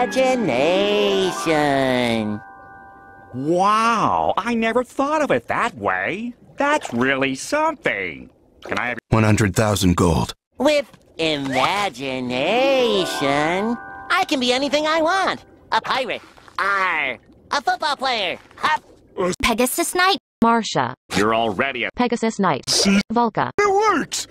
imagination. Wow, I never thought of it that way. That's really something. Can I have 100,000 gold. With imagination, I can be anything I want. A pirate. Arr. Football player. Hop. Pegasus Knight. Marcia. You're already a Pegasus Knight. Volke. It works!